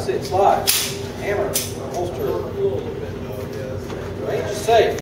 six slide, hammer, holster. Range is safe.